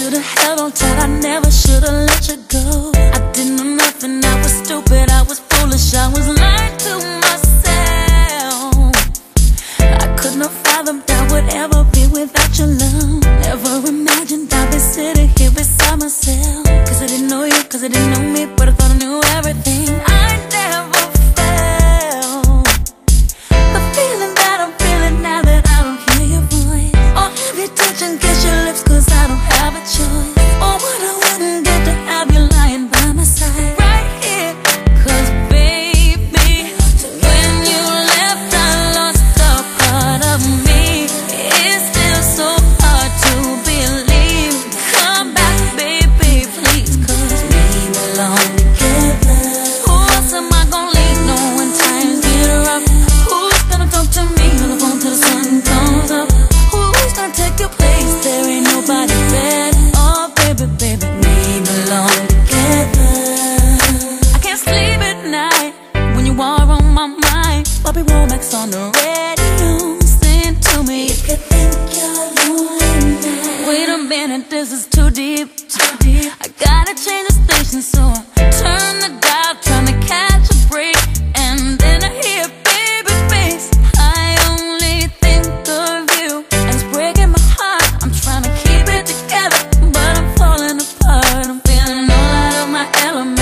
should've held on tight, I never should've let you go. I didn't know nothing, I was stupid, I was foolish, I was lying to myself. I couldn't have that I would ever be without your love. Never imagined I'd be sitting here beside myself. Cause I didn't know you, cause I didn't know me, but I Womack's on the radio. Send to me. If you think you're lonely Wait a minute, this is too deep. Too deep. I gotta change the station, so I turn the dial, trying to catch a break. And then I hear baby face. I only think of you, and it's breaking my heart. I'm trying to keep it together, but I'm falling apart. I'm feeling all out of my element.